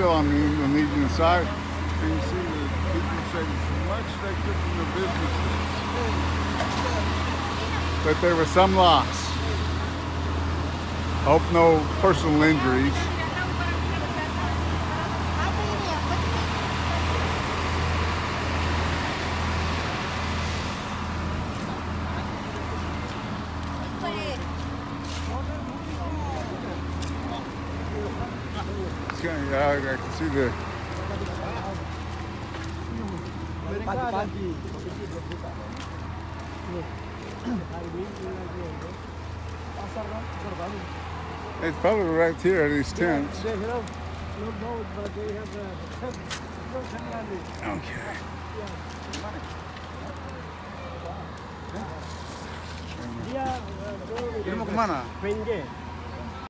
still on the Indonesian side. And you see the people say it's much different from the businesses. But there were some loss. Hope no personal injuries. It's kind of, yeah, I can see the Pagi-pagi. Hari ini lagi ada. Pasar kan, pasar baru. It's probably right here, at these tents. They have no boat, but they have a tent. No tent only. Okay. Dia go Ini mau kemana? main game.